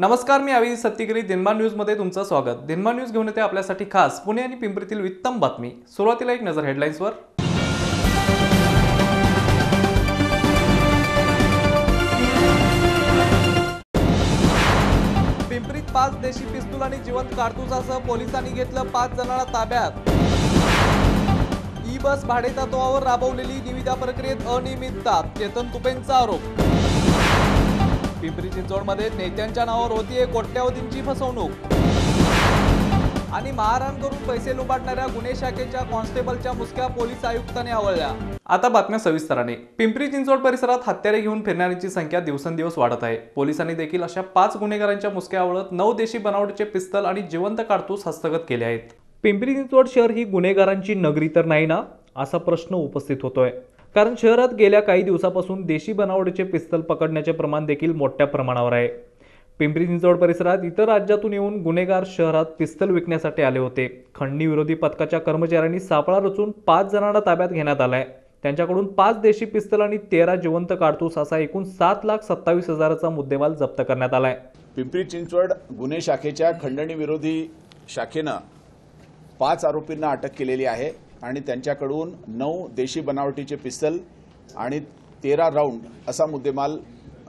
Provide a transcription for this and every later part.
नमस्कार मी अविज सत्तीगिरी. दिनमान न्यूजमध्ये तुमचं स्वागत. दिनमान न्यूज घेऊन येते आपल्यासाठी खास. पुणे आणि पिंपरीतील वित्तम बातमी. सुरुवातीला एक नजर हेडलाईन्सवर. पिंपरीत पाच देशी पिस्तूल आणि जिवंत कारतुसासह पोलिसांनी घेतलं पाच जणांना ताब्यात. ई बस भाडेतत्वावर राबवलेली निविदा प्रक्रियेत अनियमितता. चेतन तुपेंचा आरोप. पिंपरी चिंचवडमध्ये नेत्यांच्या नावावर होतीये कोट्यावधींची फसवणूक. आणि मारहाण करून पैसे लुबाडणाऱ्या गुन्हे शाखेच्या कॉन्स्टेबलच्या मुसक्या पोलीस आयुक्ताने आवळल्या. आता बातम्या सविस्तराने. पिंपरी चिंचवड परिसरात हत्यारे घेऊन फिरणाऱ्यांची संख्या दिवसेंदिवस वाढत आहे. पोलिसांनी देखील अशा पाच गुन्हेगारांच्या मुसक्या आवळत नऊ देशी बनावटीचे पिस्तल आणि जिवंत कारतूस हस्तगत केले आहेत. पिंपरी चिंचवड शहर ही गुन्हेगारांची नगरी तर नाही ना? असा प्रश्न उपस्थित होतोय. कारण शहरात गेल्या काही दिवसापासून देशी बनावटीचे पिस्तल पकडण्याचे प्रमाण देखील मोठ्या प्रमाणावर आहे. पिंपरी चिंचवड परिसरात इतर राज्यातून येऊन गुन्हेगार शहरात पिस्तल विकण्यासाठी आले होते. खंडणी विरोधी पथकाच्या कर्मचाऱ्यांनी सापळा रचून पाच जणांना ताब्यात घेण्यात आलाय. त्यांच्याकडून पाच देशी पिस्तल आणि तेरा जिवंत काढतूस असा एकूण सात लाख सत्तावीस हजाराचा मुद्देमाल जप्त करण्यात आलाय. पिंपरी चिंचवड गुन्हे शाखेच्या खंडणी विरोधी शाखेनं पाच आरोपींना अटक केलेली आहे. आणि त्यांच्याकडून नऊ देशी बनावटीचे पिस्तल आणि तेरा राऊंड असा मुद्देमाल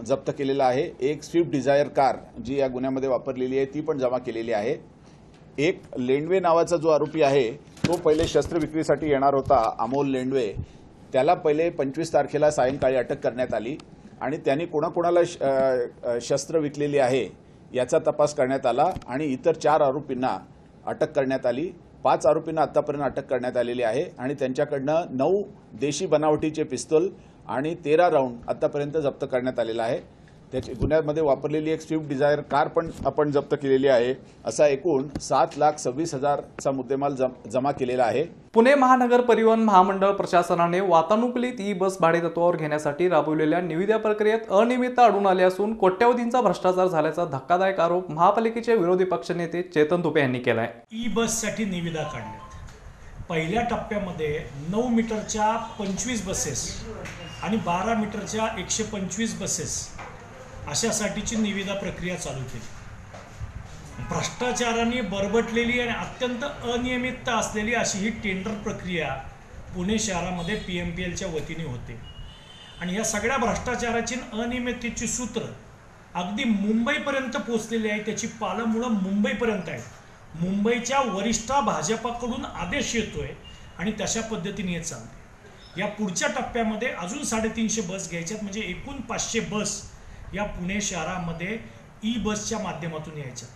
जप्त केलेला आहे. एक स्विफ्ट डिझायर कार जी या गुन्ह्यामध्ये वापरलेली आहे ती पण जमा केलेली आहे. एक लेंडवे नावाचा जो आरोपी आहे तो पहिले शस्त्र विक्रीसाठी येणार होता अमोल लेंडवे. त्याला पहिले पंचवीस तारखेला सायंकाळी अटक करण्यात आली आणि त्यांनी कोणाकोणाला श- शस्त्र विकलेली आहे याचा तपास करण्यात आला आणि इतर चार आरोपींना अटक करण्यात आली. पाच आरोपींना आतापर्यंत अटक करण्यात आलेली आहे आणि त्यांच्याकडनं नऊ देशी बनावटीचे पिस्तूल आणि तेरा राऊंड आतापर्यंत जप्त करण्यात आलेला आहे. त्याची गुन्ह्यामध्ये वापरलेली एक स्विफ्ट डिझायर कार पण आपण जप्त केलेली आहे. असा एकूण सात लाख सव्वीस हजारचा मुद्देमाल जम- जमा केलेला आहे. पुणे महानगर परिवहन महामंडळ प्रशासनाने वातानुकूलित ई बस भाडेतत्वावर घेण्यासाठी राबवलेल्या निविदा प्रक्रियेत अनियमितता आढळून आली असून कोट्यावधींचा भ्रष्टाचार झाल्याचा धक्कादायक आरोप महापालिकेचे विरोधी पक्षनेते चेतन तुपे यांनी केलाय. ई बससाठी निविदा काढल्यात. पहिल्या टप्प्यामध्ये नऊ मीटरच्या पंचवीस बसेस आणि बारा मीटरच्या एकशे पंचवीस बसेस अशासाठीची निविदा प्रक्रिया चालू केली. भ्रष्टाचाराने बरबटलेली आणि अत्यंत अनियमितता असलेली अशी ही टेंडर प्रक्रिया पुणे शहरामध्ये पी एम पी एलच्या वतीने होते. आणि या सगळ्या भ्रष्टाचाराची अनियमिततेची सूत्र अगदी मुंबईपर्यंत पोचलेली आहे त्याची पालमुळं मुंबईपर्यंत आहे मुंबईच्या वरिष्ठ भाजपाकडून आदेश येतोय आणि तशा पद्धतीने हे चालते या पुढच्या टप्प्यामध्ये अजून साडेतीनशे बस घ्यायच्यात म्हणजे एकूण पाचशे बस या पुणे शहरामध्ये ई बसच्या माध्यमातून यायच्या.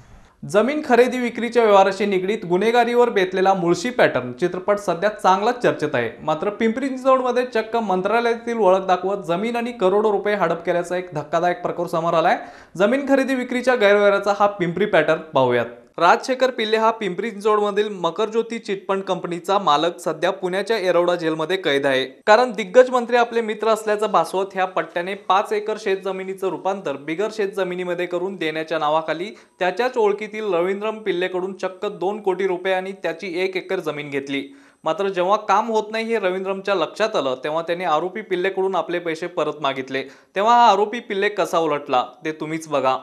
जमीन खरेदी विक्रीच्या व्यवहाराशी निगडीत गुन्हेगारीवर बेतलेला मुळशी पॅटर्न. चित्रपट सध्या चांगलाच चर्चेत आहे. मात्र पिंपरी चिंचवडमध्ये चक्क मंत्रालयातील ओळख दाखवत जमीन आणि करोडो रुपये हडप केल्याचा एक धक्कादायक प्रकार समोर आलाय. जमीन खरेदी विक्रीच्या गैरव्यवहाराचा हा पिंपरी पॅटर्न पाहूयात. राजशेखर पिल्ले हा पिंपरी चिंचवडमधील मकरज्योती चिटफंड कंपनीचा मालक सध्या पुण्याच्या एरोडा जेलमध्ये कैद आहे. कारण दिग्गज मंत्री आपले मित्र असल्याचं भासवत ह्या पट्ट्याने पाच एकर शेत जमिनीचं रूपांतर बिगर शेत जमिनीमध्ये करून देण्याच्या नावाखाली त्याच्याच ओळखीतील रवींद्रम पिल्लेकडून चक्क दोन कोटी रुपये आणि त्याची एक एकर जमीन घेतली. मात्र जेव्हा काम होत नाही हे रवींद्रमच्या लक्षात आलं तेव्हा त्याने आरोपी पिल्लेकडून आपले पैसे परत मागितले. तेव्हा हा आरोपी पिल्ले कसा उलटला ते तुम्हीच बघा.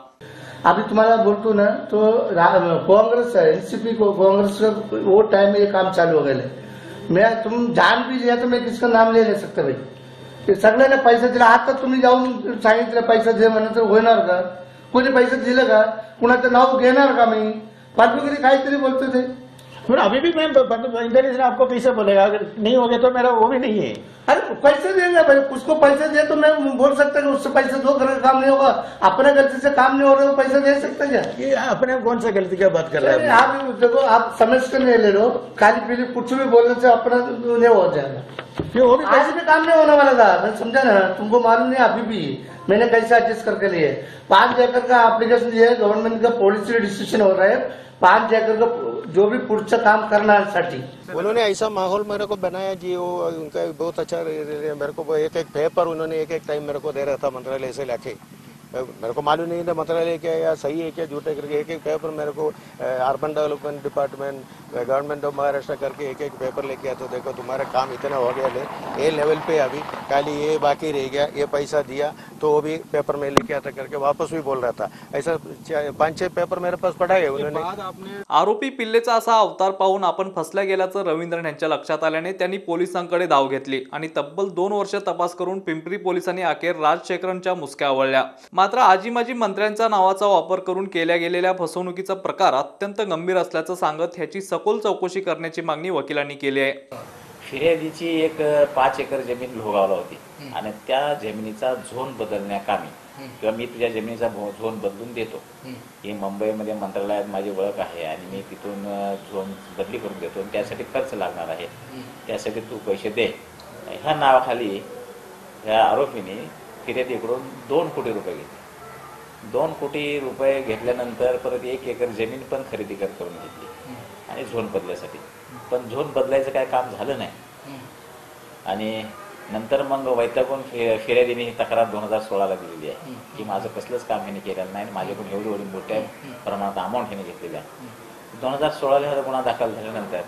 अभी तुम्हाला बोलतो ना तो रा- कांग्रेस है एनसीपी को कांग्रेस वो टाइम में ये काम चालू हो गए मैं तुम जान भी लिया तो मैं किसका नाम ले नाही सकता भाई. ते सगळ्यांना पैसा दिला आता तुम्ही जाऊन सांगितलं पैसा दे म्हणत तर होणार का? कोणी पैसा दिलं का? कुणाचं नाव घेणार का मी? पाठवगिरी काहीतरी बोलतो ते. फिर अभी भी मैं इंटेलिजेंस आपको कैसे बोलेगा अगर नहीं होगे तो मेरा वो भी नहीं है। अरे पैसे देंगे भाई उसको पैसे दे तो मैं बोल सकता कि उससे पैसे दो घर काम नहीं होगा। अपने गलती से काम नहीं हो रहा है, पैसे दे सकते क्या ये अपने कौन सा गलती का बात कर रहे हैं आप देखो आप समझ कर नहीं ले लो खाली पीली कुछ भी बोलने से अपना नहीं हो जाएगा। ये वो भी काम नहीं होने वाला था। मैं समझा ना तुमको मालूम नहीं अभी भी। मैंने कैसे एडजस्ट करके लिए। पाँच एकड़ का एप्लीकेशन दिया है गवर्नमेंट का पॉलिसी डिसीज़न हो रहा है। पाँच जगह को जो भी पुरुष काम करना है करण्यासाठी उन्होंने ऐसा माहौल मेरे को बनाया जी, वो, उनका बहुत अच्छा मेरे को एक एक पेपर उन्होंने एक एक टाइम मेरे को दे रहा था मंत्रालय से लाके। मेरे को मालूम नहीं था मंत्रालय क्या या सही है क्या झूठे करके एक एक पेपर मेरे को urban development department government of Maharashtra करके एक एक पेपर लेके आया तो देखो तुम्हारा काम इतना हो गया ले ये लेवल पे अभी खाली ये बाकी रह गया ये पैसा दिया तो वो भी पेपर में लेके आता करके वापस भी बोल रहा था। ऐसा चा- छह पेपर मेरे पास पड़ा है उन्होंने। आरोपी पिल्लेचा असा अवतार पाहून आपण फसल्या गेल्याचं रवींद्रन यांच्या लक्षात आल्याने त्यांनी पोलिसांकडे धाव घेतली आणि तब्बल दोन वर्ष तपास करून पिंपरी पोलिसांनी अखेर राजशेखरनच्या मुसक्या आवळल्या. मात्र आजी माजी मंत्र्यांच्या नावाचा वापर करून केल्या गेलेल्या फसवणुकीचा प्रकार अत्यंत गंभीर असल्याचं सांगत ह्याची सखोल चौकशी करण्याची मागणी वकिलांनी केली आहे. फिर्यादीची एक पाच एकर जमीन लोगावला होती. आणि त्या जमिनीचा झोन बदलण्याकामी किंवा मी तुझ्या जमिनीचा झोन बदलून देतो. ही मुंबईमध्ये मंत्रालयात माझी ओळख आहे आणि मी तिथून झोन बदली करून देतो त्यासाठी खर्च लागणार आहे. त्यासाठी तू पैसे दे. ह्या नावाखाली ह्या आरोपीने इकडून दोन कोटी रुपये घेतले. दोन कोटी रुपये घेतल्यानंतर परत एक एकर जमीन पण खरेदी कर करून घेतली. आणि झोन बदलायसाठी. पण झोन बदलायचं काय काम झालं नाही. आणि नंतर मग वैतागून फिर्यादीने ही तक्रार दोन हजार सोळाला दिलेली आहे. की माझं कसलंच काम ह्याने केलेलं नाही आणि माझ्याकडून एवढी एवढी मोठ्या प्रमाणात अमाऊंट ह्याने घेतलेली आहे. दोन हजार सोळाला हा गुन्हा दाखल झाल्यानंतर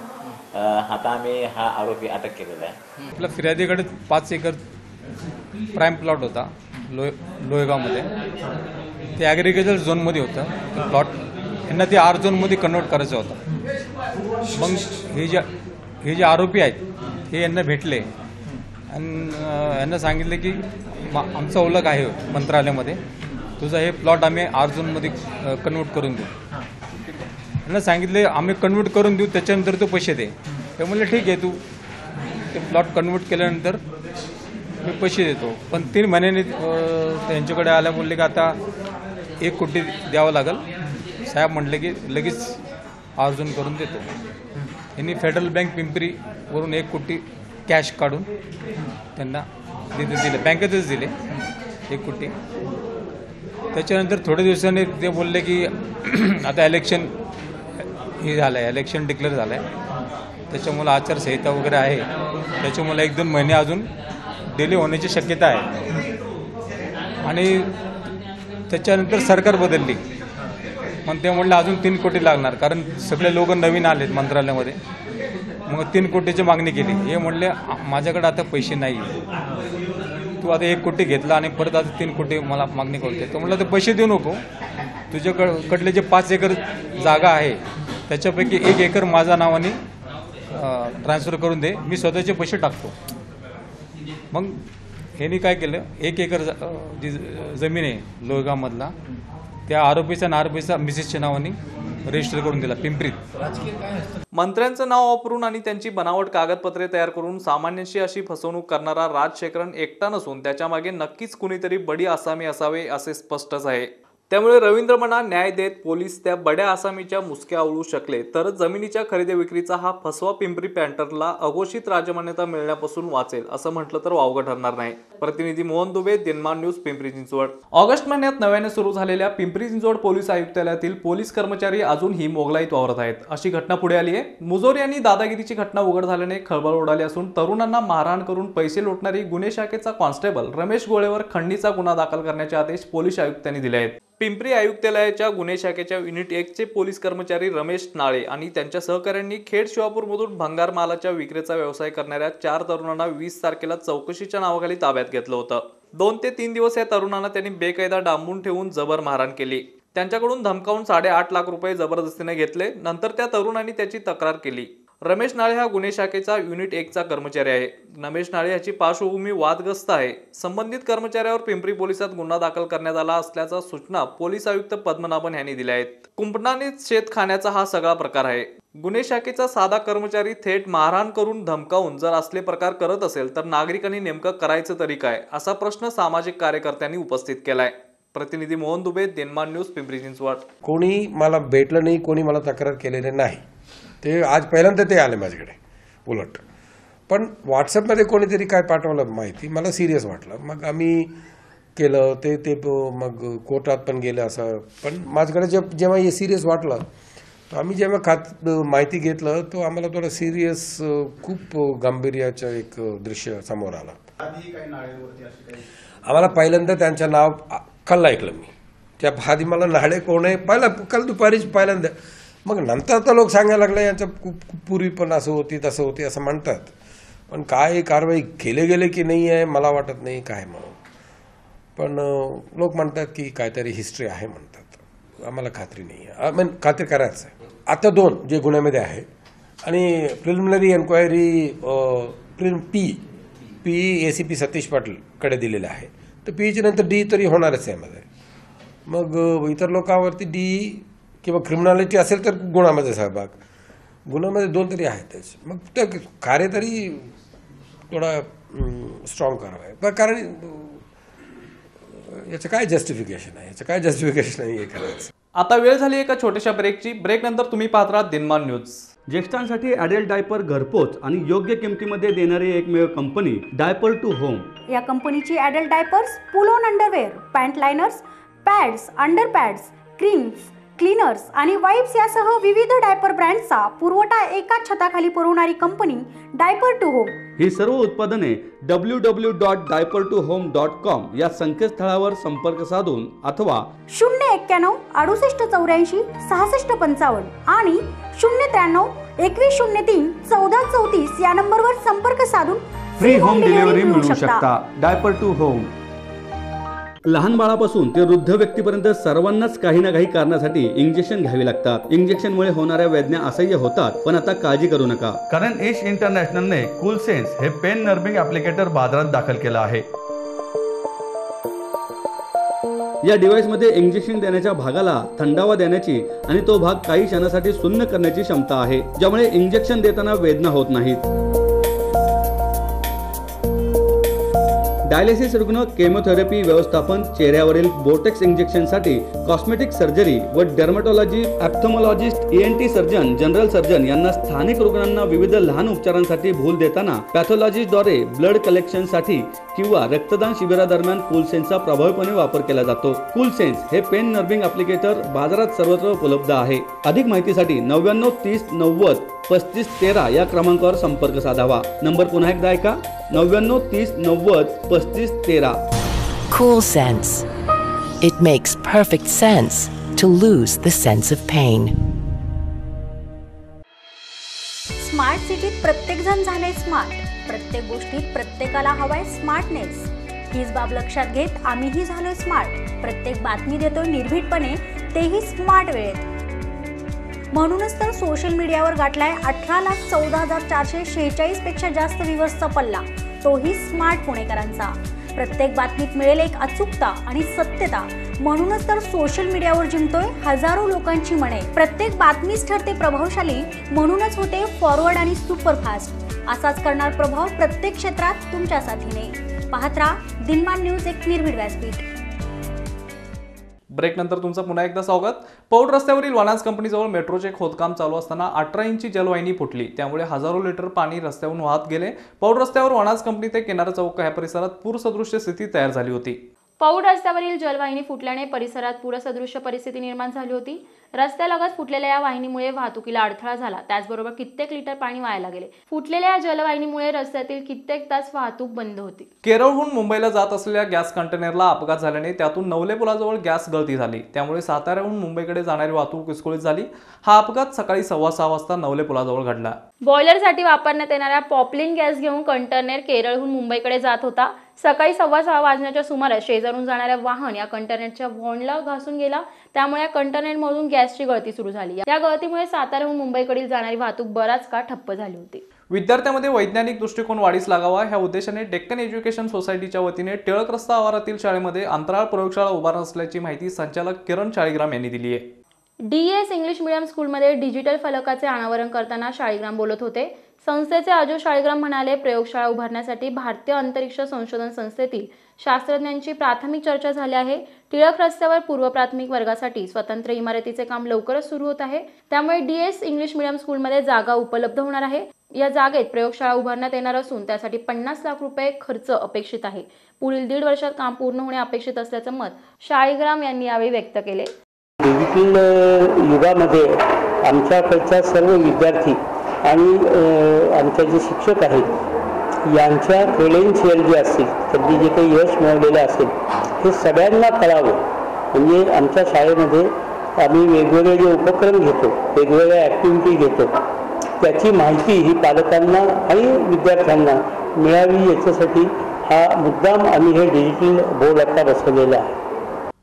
आता आम्ही हा आरोपी अटक केलेला आहे. आपल्या फिर्यादीकडे पाच एकर प्राईम प्लॉट होता लोय लोहेगावमध्ये. ते ॲग्रिकल्चर झोनमध्ये होतं प्लॉट यांना ते आर झोनमध्ये कन्वर्ट करायचं होतं. मग हे जे हे जे आरोपी आहेत हे यांना भेटले. आणि यांना सांगितले की मा आमचं ओळख आहे मंत्रालयामध्ये. तुझं हे प्लॉट आम्ही आर झोनमध्ये कन्वर्ट करून देऊ. यांना सांगितले आम्ही कन्वर्ट करून देऊ त्याच्यानंतर तू पैसे दे. ते म्हणले ठीक आहे तू ते प्लॉट कन्वर्ट केल्यानंतर मी पैसे देतो. पण तीन महिन्याने त्यांच्याकडे आल्या बोलले की आता एक कोटी द्यावं लागेल. साहेब म्हटले की लगेच अर्जून करून देतो. यांनी फेडरल बँक पिंपरीवरून एक कोटी कॅश काढून त्यांना तिथे दिले. बँकेतच दिले एक कोटी. त्याच्यानंतर थोड्या दिवसांनी ते बोलले की आता इलेक्शन हे झालं आहे इलेक्शन डिक्लेअर झालं आहे त्याच्यामुळं आचारसंहिता वगैरे आहे. त्याच्यामुळे एक दोन महिने अजून डिले होण्याची शक्यता आहे. आणि त्याच्यानंतर सरकार बदलली. मग ते म्हणलं अजून तीन कोटी लागणार कारण सगळे लोक नवीन आलेत मंत्रालयामध्ये. मग तीन कोटीची मागणी केली. हे म्हणले माझ्याकडे आता पैसे नाही तू आता एक कोटी घेतला आणि परत आता तीन कोटी मला मागणी करते तो म्हणलं तर पैसे देऊ नको. तुझ्याकडले जे पाच एकर जागा आहे त्याच्यापैकी एक एकर माझ्या नावाने ट्रान्सफर करून दे. मी स्वतःचे पैसे टाकतो. मग ह्यांनी काय केलं? एक एकर जी जमीन आहे लोहगावमधला त्या आरोपीचा आणि आरोपीचा मिसेसच्या नावाने रजिस्टर करून दिला पिंपरीत. मंत्र्यांचं नाव वापरून आणि त्यांची बनावट कागदपत्रे तयार करून सामान्यांशी अशी फसवणूक करणारा राजशेखरन एकटा नसून त्याच्यामागे नक्कीच कुणीतरी बडी आसामी असावे असे स्पष्टच आहे. त्यामुळे रवींद्रमना न्याय देत पोलीस त्या बड्या आसामीच्या मुसक्या आवळू शकले. तर जमिनीच्या खरेदी विक्रीचा हा फसवा पिंपरी पॅन्टरला अघोषित राजमान्यता मिळण्यापासून वाचेल असं म्हटलं तर वावगं ठरणार नाही. प्रतिनिधी मोहन दुबे दिनमान न्यूज पिंपरी चिंचवड. ऑगस्ट महिन्यात नव्याने सुरू झालेल्या पिंपरी चिंचवड पोलीस आयुक्तालयातील पोलीस कर्मचारी अजूनही मोगलाईत वावरत आहेत. अशी घटना पुढे आली आहे. मुजोर यांनी दादागिरीची घटना उघड झाल्याने खळबळ उडाली असून तरुणांना मारहाण करून पैसे लुटणारी गुन्हे शाखेचा कॉन्स्टेबल रमेश गोळेवर खंडीचा गुन्हा दाखल करण्याचे आदेश पोलीस आयुक्तांनी दिले आहेत. पिंपरी आयुक्तालयाच्या गुन्हे शाखेच्या युनिट एकचे पोलीस कर्मचारी रमेश नाळे आणि त्यांच्या सहकाऱ्यांनी खेड शिवापूरमधून भंगार मालाच्या विक्रीचा व्यवसाय करणाऱ्या चार तरुणांना वीस तारखेला चौकशीच्या नावाखाली ताब्यात घेतलं होतं. दोन ते तीन दिवस या तरुणांना त्यांनी बेकायदा डांबून ठेवून जबर मारहाण केली. त्यांच्याकडून धमकावून साडेआठ लाख रुपये जबरदस्तीने घेतले. नंतर त्या तरुणांनी त्याची तक्रार केली. रमेश नाळे हा गुन्हे शाखेचा युनिट एकचा कर्मचारी आहे. रमेश नाळे याची पार्श्वभूमी वादग्रस्त आहे. संबंधित कर्मचाऱ्यावर पिंपरी पोलिसात गुन्हा दाखल करण्यात आला असल्याच्या सूचना पोलीस आयुक्त पद्मनाभन यांनी दिल्या आहेत. कुंपणाने शेत खाण्याचा हा सगळा प्रकार आहे. गुन्हे शाखेचा साधा कर्मचारी थेट मारहाण करून धमकावून जर असले प्रकार करत असेल तर नागरिकांनी नेमकं करायचं तरी काय? असा प्रश्न सामाजिक कार्यकर्त्यांनी उपस्थित केलाय. प्रतिनिधी मोहन दुबे देनमान न्यूज पिंपरी चिंचवड. कोणी मला भेटलं नाही कोणी मला तक्रार केलेली नाही. ते आज पहिल्यांदा ते आले माझ्याकडे उलट. पण व्हॉट्सअपमध्ये कोणीतरी काय पाठवलं माहिती? मला सिरियस वाटलं. मग आम्ही केलं ते ते प- मग कोर्टात पण गेलं असं. पण माझ्याकडे जे जेव्हा हे सिरियस वाटलं तर आम्ही जेव्हा खात माहिती घेतलं तो आम्हाला थोडं सिरियस खूप गांभीर्याचं एक दृश्य समोर आलं. आम्हाला पहिल्यांदा त्यांचं नाव आ- काल ऐकलं मी. त्या आधी मला नाळे कोण आहे पहिला काल दुपारीच पहिल्यांदा मग नंतर तर लोक सांगायला लागले यांचं पूर्वी पण असं होती तसं होती असं म्हणतात. पण काय कारवाई केले गेले की नाही आहे मला वाटत नाही काय म्हणून पण लोक म्हणतात की काहीतरी हिस्ट्री आहे म्हणतात. आम्हाला खात्री नाही आहे. मीन खात्री करायचं आहे. आता दोन जे गुन्ह्यामध्ये आहे. आणि preliminary enquiry Pril P P A C P Satish पाटीलकडे दिलेलं आहे. तर पीची नंतर डी तरी होणारच आहे यामध्ये. मग इतर लोकांवरती डी किंवा क्रिमिनॅलिटी असेल तर गुन्ह्यामध्ये सहभाग. गुन्ह्यामध्ये दोन तरी आहेतच मग ते कार्य तरी थोडा स्ट्रॉंग करावं आहे. पण कारण याचं काय जस्टिफिकेशन आहे? याचं काय जस्टिफिकेशन नाही आहे करायचं? आता वेळ झाली एका छोट्याशा ब्रेकची ब्रेक नंतर तुम्ही पाहत राहा दिनमान न्यूज. ज्येष्ठांसाठी ॲडल्ट डायपर घरपोच आणि योग्य किमतीमध्ये देणारी एकमेव कंपनी डायपर टू होम या कंपनीची adult diapers pull on underwear pant liners pads under pads creams cleaners आणि वाईप्स यासह विविध डायपर ब्रँड्सचा पुरवठा एकाच छताखाली पुरवणारी कंपनी डायपर टू होम. ही सर्व उत्पादने W W dot diaper to home dot com या संकेतस्थळावर संपर्क साधून अथवा शून्य एक्क्याण्णव अडुसष्ट चौऱ्याऐंशी सहासष्ट पंचावन्न आणि शून्य त्र्याण्णव एकवीस शून्य तीन चौदा चौतीस या नंबरवर संपर्क साधून फ्री होम डिलिव्हरी मिळू शकता. डायपर टू होम लहान बाळापासून ते वृद्ध व्यक्तीपर्यंत सर्वांनाच काही ना काही कारणासाठी इंजेक्शन घ्यावी लागतात. इंजेक्शनमुळे होणाऱ्या वेदना असह्य होतात पण आता काळजी करू नका. कारण एश इंटरनॅशनलने कूल सेन्स हे पेन नर्बिंग ऍप्लिकेटर बाजारात दाखल केलं आहे. या डिव्हाइसमध्ये इंजेक्शन देण्याच्या भागाला थंडावा देण्याची आणि तो भाग काही क्षणासाठी सुन्न करण्याची क्षमता आहे ज्यामुळे इंजेक्शन देताना वेदना होत नाहीत. डायलिसिस रुग्ण केमोथेरपी व्यवस्थापन चेहऱ्यावरील बोटेक्स इंजेक्शनसाठी कॉस्मेटिक सर्जरी व dermatology ophthalmologist N T surgeon general surgeon यांना स्थानिक रुग्णांना विविध लहान उपचारांसाठी भूल देताना पॅथॉलॉजिस्टद्वारे ब्लड कलेक्शनसाठी किंवा रक्तदान शिबिरादरम्यान कूलसेन्सचा प्रभावीपणे वापर केला जातो. कूलसेन्स हे पेन नर्बिंग ॲप्लिकेटर बाजारात सर्वत्र उपलब्ध आहे. अधिक माहितीसाठी नव्याण्णव तीस नव्वद पस्तीस तेरा या क्रमांकावर संपर्क साधावा. नंबर पुन्हा एकदा ऐका. नव्याण्णव तीस नव्वद पस्तीस तेरा. Cool Sense. It makes perfect sense to lose the sense of pain. Smart सिटीत प्रत्येक जण झाले स्मार्ट प्रत्येक गोष्टीत प्रत्येकाला हवाय स्मार्टनेस हीच बाब लक्षात घेत आम्हीही झालोय स्मार्ट प्रत्येक बातमी देतो निर्भीडपणे तेही स्मार्ट वेळेत. म्हणूनच तर सोशल मीडियावर गाठलाय अठरा लाख चौदा हजार चारशे शेहेचाळीसपेक्षा जास्त व्ह्यूवर्सचा पल्ला तोही स्मार्ट पुणेकरांचा. प्रत्येक बातमीत मिळेल एक अचूकता आणि सत्यता. म्हणूनच तर सोशल मीडियावर जिंकतोय हजारो लोकांची मने. प्रत्येक बातमीच ठरते प्रभावशाली म्हणूनच होते फॉरवर्ड आणि सुपरफास्ट असाच करणार प्रभाव प्रत्येक क्षेत्रात तुमच्या साथीने. पाहत राहा दिनमान न्यूज एक निर्भीड व्यासपीठ. ब्रेक नंतर तुमचं पुन्हा एकदा स्वागत. पौड रस्त्यावरील वनाज कंपनीजवळ मेट्रोचे खोदकाम चालू असताना अठरा इंची जलवाहिनी फुटली. त्यामुळे हजारो लिटर पाणी रस्त्यावरून वाहत गेले. पौड रस्त्यावर वनाज कंपनी ते किनारा चौक या परिसरात पूरसदृश्य स्थिती तयार झाली होती. पौड रस्त्यावरील जलवाहिनी फुटल्याने परिसरात पूरसदृश्य परिस्थिती निर्माण झाली होती. रस्त्यालगत फुटलेल्या या वाहिनीमुळे वाहतुकीला अडथळा झाला. त्याचबरोबर कित्येक लिटर पाणी वायाला गेले. फुटलेल्या या जलवाहिनीमुळे रस्त्यातील कित्येक तास वाहतूक बंद होती. केरळहून मुंबईला जात असलेल्या गॅस कंटेनरला अपघात झाल्याने त्यातून नवले पुलाजवळ गॅस गळती झाली. त्यामुळे साताऱ्याहून मुंबईकडे जाणारी वाहतूक विस्कळीत झाली. हा अपघात सकाळी सव्वा सहा वाजता नवले पुलाजवळ घडला. बॉयलरसाठी वापरण्यात येणाऱ्या पॉपलिन गॅस घेऊन कंटेनर केरळहून मुंबईकडे जात होता. सकाळी सव्वा सहा वाजण्याच्या सुमारास शेजारून जाणाऱ्या वाहन या कंटेनरच्या वॉनला घासून गेला. त्यामुळे या कंटेनरमधून गॅसची गळती सुरू झाली. या गळतीमुळे साताऱ्याहून मुंबईकडील जाणारी वाहतूक बराच काळ ठप्प झाली होती. विद्यार्थ्यांमध्ये वैज्ञानिक दृष्टिकोन वाढीस लागावा ह्या उद्देशाने डेक्कन एज्युकेशन सोसायटीच्या वतीने टिळक रस्ता आवारातील शाळेमध्ये अंतराळ प्रयोगशाळा उभारणार असल्याची माहिती संचालक किरण शाळीग्राम यांनी दिली आहे. डी एस इंग्लिश मिडियम स्कूलमध्ये डिजिटल फलकाचे अनावरण करताना शाळीग्राम बोलत होते. संस्थेचे अजय शाळीग्राम म्हणाले प्रयोगशाळा उभारण्यासाठी भारतीय अंतरिक्ष संशोधन संस्थेतील शास्त्रज्ञांची प्राथमिक चर्चा झाली आहे. टिळक रस्त्यावर पूर्व प्राथमिक वर्गासाठी स्वतंत्र इमारतीचे काम लवकरच सुरू होत आहे. त्यामुळे डीएस इंग्लिश मिडियम स्कूलमध्ये जागा उपलब्ध होणार आहे. या जागेत प्रयोगशाळा उभारण्यात येणार असून त्यासाठी पन्नास लाख रुपये खर्च अपेक्षित आहे. पुढील दीड वर्षात काम पूर्ण होणे अपेक्षित असल्याचं मत शाळीग्राम यांनी यावेळी व्यक्त केले. डिजिटल युगामध्ये आमच्याकडच्या सर्व विद्यार्थी आणि आमचे जे शिक्षक आहेत यांच्या क्रेडेन्शियल जे असतील त्यांनी जे काही यश मिळवलेलं असेल हे सगळ्यांना कळावं. म्हणजे आमच्या शाळेमध्ये आम्ही वेगवेगळे जे उपक्रम घेतो वेगवेगळ्या ॲक्टिव्हिटी घेतो त्याची माहिती ही पालकांना आणि विद्यार्थ्यांना मिळावी याच्यासाठी हा मुद्दाम आम्ही हे डिजिटल बोर्ड आता बसवलेला आहे.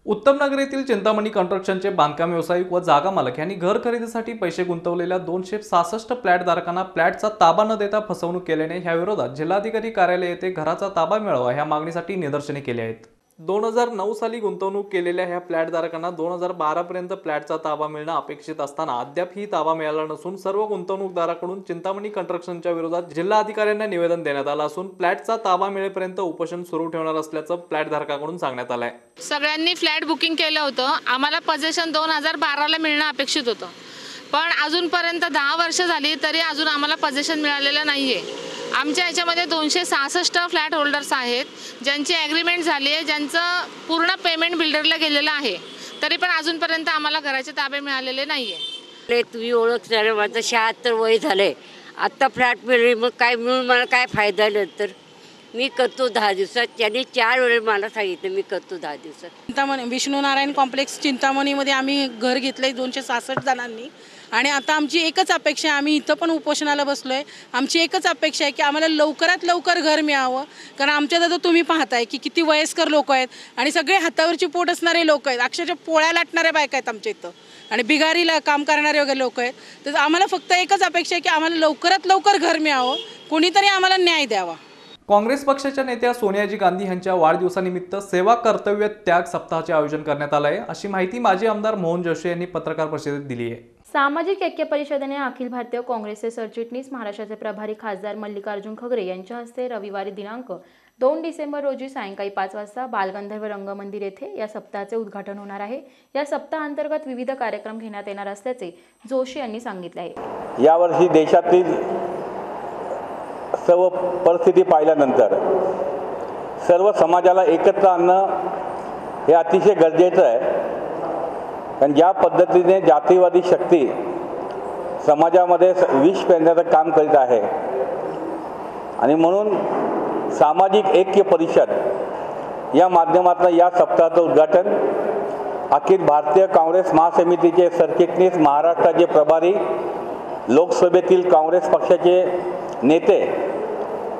उत्तमनगर येथील चिंतामणी कन्स्ट्रक्शनचे बांधकाम व्यावसायिक व जागा मालक यांनी घर खरेदीसाठी पैसे गुंतवलेल्या दोनशे सहासष्ट फ्लॅटधारकांना फ्लॅटचा ताबा न देता फसवणूक केल्याने ह्या विरोधात जिल्हाधिकारी कार्यालय येथे घराचा ताबा मिळावा ह्या मागणीसाठी निदर्शने केली आहेत. दोन हजार नऊ साली गुंतवणूक केलेल्या ह्या फ्लॅट धारकांना दोन हजार बारा पर्यंत फ्लॅटचा ताबा मिळणं अपेक्षित असताना अद्याप ही ताबा मिळाला नसून सर्व गुंतवणूकदाराकडून चिंतामणी कन्स्ट्रक्शनच्या विरोधात जिल्हा अधिकाऱ्यांना निवेदन देण्यात आलं असून फ्लॅटचा ताबा मिळेपर्यंत उपोषण सुरू ठेवणार असल्याचं फ्लॅट धारकाकडून सांगण्यात आलंय. सगळ्यांनी फ्लॅट बुकिंग केलं होतं. आम्हाला पजेशन दोन हजार बाराला मिळणं अपेक्षित होतं. पण अजूनपर्यंत दहा वर्ष झाली तरी अजून आम्हाला पजेशन मिळालेलं नाही आहे आमच्या ह्याच्यामध्ये दोनशे सहासष्ट फ्लॅट होल्डर्स आहेत. ज्यांची ॲग्रीमेंट झाली आहे ज्यांचं पूर्ण पेमेंट बिल्डरला गेलेलं आहे. तरी पण अजूनपर्यंत आम्हाला घराचे ताबे मिळालेले नाही आहे तुम्ही ओळखणार माझं शहात्तर वय झालंय. आत्ता फ्लॅट मिळेल मग काय मिळून मला काय फायदा नंतर? मी करतो दहा दिवसात. त्यांनी चार वेळेस मला सांगितलं मी करतो दहा दिवसात. चिंतामणी विष्णू नारायण कॉम्प्लेक्स चिंतामणीमध्ये आम्ही घर घेतलं आहे दोनशे सहासष्ट जणांनी. आणि आता आमची एकच अपेक्षा आहे. आम्ही इथं पण उपोषणाला बसलो आहे आमची एकच अपेक्षा आहे की आम्हाला लवकरात लवकर घर मिळावं. कारण आमच्यात आता तुम्ही पाहताय की किती वयस्कर लोक आहेत आणि सगळे हातावरची पोट असणारे लोक आहेत. अक्षरशः पोळ्या लाटणाऱ्या बायका आहेत आमच्या इथं. आणि बिगारीला काम करणारे वगैरे लोक आहेत. तर आम्हाला फक्त एकच अपेक्षा आहे की आम्हाला लवकरात लवकर घर मिळावं. कोणीतरी आम्हाला न्याय द्यावा. काँग्रेस पक्षाच्या नेत्या सोनियाजी गांधी यांच्या वाढदिवसानिमित्त सेवा कर्तव्य त्याग सप्ताहाचे आयोजन करण्यात आलं आहे. अशी माहिती माजी आमदार मोहन जोशी यांनी पत्रकार परिषदेत दिली आहे. सामाजिक ऐक्य परिषदेने अखिल भारतीय काँग्रेसचे सरचिटणीस महाराष्ट्राचे प्रभारी खासदार मल्लिकार्जुन खगरे यांच्या हस्ते रविवारी दिनांक दोन डिसेंबर रोजी सायंकाळी पाच वाजता बालगंधर्व रंगमंदिर येथे या सप्ताहाचे उद्घाटन होणार आहे. या सप्ताहांतर्गत विविध कार्यक्रम घेण्यात येणार असल्याचे जोशी यांनी सांगितले आहे. यावर्षी देशातील सर्व परिस्थिती पाहिल्यानंतर सर्व समाजाला एकत्र आणणं हे अतिशय गरजेचं आहे. कारण ज्या पद्धतीने जातीवादी शक्ती समाजामध्ये विष पेरण्याचं काम करीत आहे आणि म्हणून सामाजिक ऐक्य परिषद या माध्यमातून या सप्ताहाचं उद्घाटन अखिल भारतीय काँग्रेस महासमितीचे सरचिटणीस महाराष्ट्राचे प्रभारी लोकसभेतील काँग्रेस पक्षाचे नेते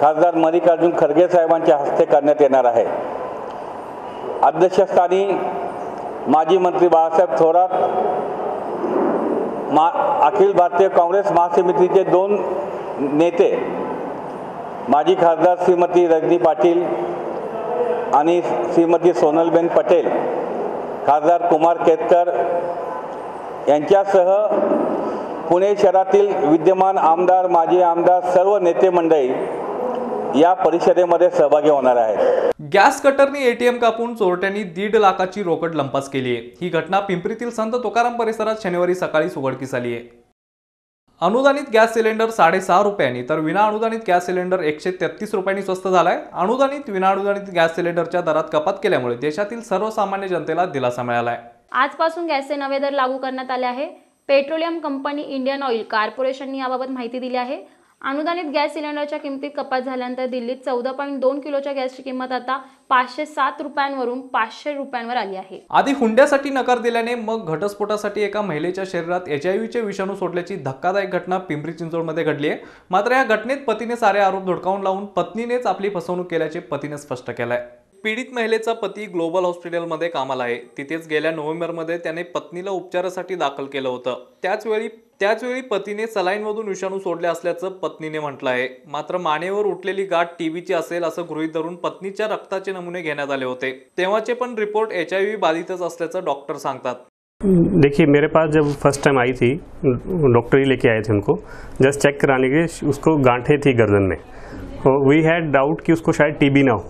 खासदार मल्लिकार्जुन खरगे साहेबांच्या हस्ते करण्यात येणार आहे. अध्यक्षस्थानी माजी मंत्री बाळासाहेब थोरात मा अखिल भारतीय काँग्रेस महासमितीचे दोन नेते माजी खासदार श्रीमती रजनी पाटील आणि श्रीमती सोनलबेन पटेल खासदार कुमार केतकर यांच्यासह पुणे शहरातील विद्यमान आमदार माजी आमदार सर्व नेते मंडळी या परिषदेमध्ये सहभागी होणार आहेत. गॅस कटरने एटीएम कापून चोरट्यांनी दीड लाखाची रोकड लंपास केली आहे. ही घटना पिंपरीतील संत तुकाराम परिसरात शनिवारी सकाळी उघडकीस आली आहे. अनुदानित गॅस सिलेंडर साडेसहा रुपयांनी तर विना अनुदानित गॅस सिलेंडर एकशे तेहतीस रुपयांनी स्वस्त झालाय. अनुदानित विना अनुदानित गॅस सिलेंडरच्या दरात कपात केल्यामुळे देशातील सर्वसामान्य जनतेला दिलासा मिळालाय. आजपासून गॅसचे नवे दर लागू करण्यात आले आहे. पेट्रोलियम कंपनी इंडियन ऑइल कॉर्पोरेशनने याबाबत माहिती दिली आहे. अनुदानित गॅस सिलेंडरच्या किमतीत कपात झाल्यानंतर दिल्लीत चौदा पॉईंट दोन किलोच्या गॅसची किंमत आता पाचशे सात रुपयांवरून पाचशे रुपयांवर आली आहे. आधी हुंड्यासाठी नकार दिल्याने मग घटस्फोटासाठी एका महिलेच्या शरीरात एच आय व्हीचे विषाणू सोडल्याची धक्कादायक घटना पिंपरी चिंचवडमध्ये घडली आहे. मात्र या घटनेत पतीने सारे आरोप धुडकावून लावून पत्नीनेच आपली फसवणूक केल्याचे पतीने स्पष्ट केलंय. पीडित महिलेचा पती ग्लोबल हॉस्पिटलमध्ये कामाला आहे. तिथेच गेल्या नोव्हेंबरमध्ये त्याने पत्नीला उपचारासाठी दाखल केलं होतं. त्याचवेळी त्याचवेळी पतीने सलाईनमधून विषाणू सोडले असल्याचं पत्नीने म्हटलं आहे. मात्र मानेवर उठलेली गाठ टीबीची असेल असं गृहीत धरून पत्नीच्या रक्ताचे नमुने घेण्यात आले होते. तेव्हाचे पण रिपोर्ट एच आय व्ही बाधितच असल्याचं डॉक्टर सांगतात. देखिए मेरे पास जब फर्स्ट टाइम आई थी डॉक्टर ही लेके आए थे उनको जस्ट चेक कराने के उसको गांठें थी गर्दन में। वी हैड डाउट कि उसको शायद टीबी ना हो।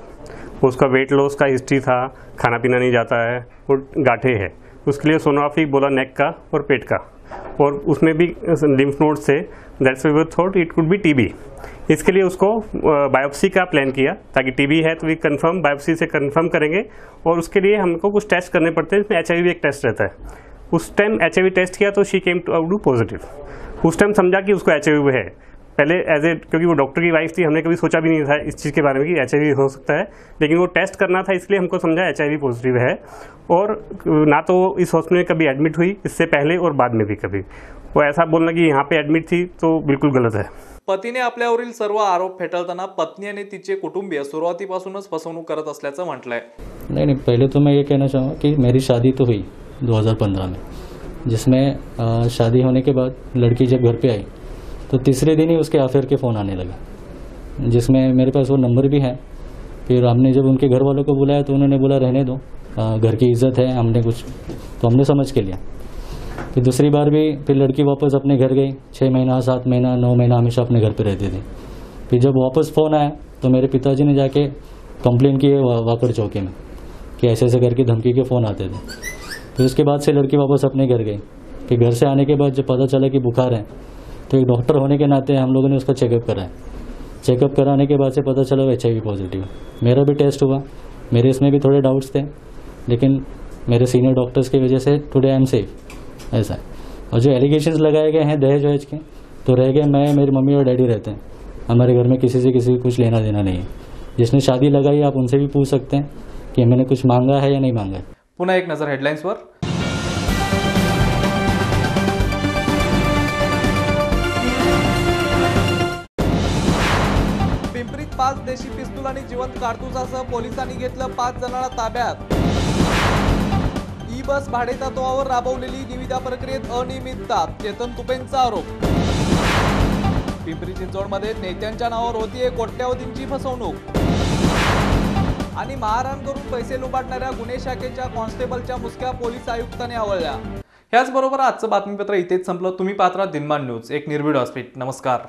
उसका वेट लॉस का हिस्ट्री था खाना पीना नहीं जाता है और गाठे है। उसके लिए सोनोग्राफी बोला नेक का और पेट का। और उसमें भी लिम्फ नोड्स थे that's we thought it could be TB इसके लिए उसको बायोप्सी का प्लान किया, ताकि टीबी है तो वी कंफर्म बायोप्सी से कंफर्म करेंगे। और उसके लिए हमको कुछ टेस्ट करने पड़ते हैं, इसमें एच भी एक टेस्ट रहता है। उस टाइम एचआईवी टेस्ट किया तो she came to out positive use time समझा कि उसको एचआईवी है। पहले एज ए क्योंकि वो डॉक्टर की वाइफ थी हमने कभी सोचा भी नहीं था इस चीज़ के बारे में कि एचआईवी हो सकता है। लेकिन वो टेस्ट करना था इसलिए हमको समझा एचआईवी पॉजिटिव है। और ना तो इस हॉस्पिटल में कभी एडमिट हुई इससे पहले और बाद में भी कभी। वो ऐसा बोलना कि यहाँ पे एडमिट थी तो बिल्कुल गलत है। पति पतीने आपल्यावरील सर्व आरोप फेटाळताना पत्नी आणि तिचे कुटुंबीय सुरुवातीपासूनच फसवणूक करत असल्याचं म्हटलंय. नहीं नहीं पहले तो मैं ये कहना चाहूँगा कि मेरी शादी तो हुई 2015 में जिसमें शादी होने के बाद लड़की जब घर पे आई तो तीसरे दिन ही उसके अफेयर के फ़ोन आने लगे। जिसमें मेरे पास वो नंबर भी है फिर हमने जब उनके घर वालों को बुलाया तो उन्होंने बोला, रहने दो। घर की इज़्ज़त है, हमने कुछ तो हमने समझ के लिया। फिर दूसरी बार भी फिर लड़की वापस अपने घर गई। छः महीना, सात महीना, नौ महीना हमेशा अपने घर पर रहती थी। फिर जब वापस फ़ोन आया तो मेरे पिताजी ने जाके कंप्लेन की वाकड़ चौकी में कि ऐसे ऐसे करके धमकी के फ़ोन आते थे। फिर उसके बाद से लड़की वापस अपने घर गई। फिर घर से आने के बाद जब पता चला कि बुखार है तो एक डॉक्टर होने के नाते हम लोगों ने उसका चेकअप कराया। चेकअप कराने के बाद से पता चला एच पॉजिटिव मेरा भी टेस्ट हुआ। मेरे इसमें भी थोड़े डाउट्स थे, लेकिन मेरे सीनियर डॉक्टर्स की वजह से टुडे आई एम सेफ़ ऐसा और जो एलिगेशन लगाए गए हैं दहेज वहेज के तो रह गए मैं, मेरी मम्मी और डैडी रहते हैं। हमारे घर में किसी से किसी को कुछ लेना देना नहीं है। जिसने शादी लगाई, आप उनसे भी पूछ सकते हैं कि मैंने कुछ मांगा है या नहीं मांगा है। पुनः एक नज़र हेडलाइंस पिंपरीत पाच पिस्तूल आणि जिवंत कारतुसासह पोलिसांनी घेतलं पाच जणांना ताब्यात. ई बस भाडेतत्वावर राबवलेली निविदा प्रक्रियेत अनियमितता चेतन तुपेंचा आरोप. पिंपरी चिंचवडमध्ये नेत्यांच्या नावावर होतीये कोट्यावधींची फसवणूक. आणि मारहाण करून पैसे लुबाडणाऱ्या गुन्हे शाखेच्या कॉन्स्टेबलच्या मुसक्या पोलीस आयुक्ताने आवळल्या. ह्याचबरोबर आजचं बातमीपत्र इथेच संपलं. तुम्ही पात्रा दिनमान न्यूज. एक निर्भीड हॉस्पिट. नमस्कार.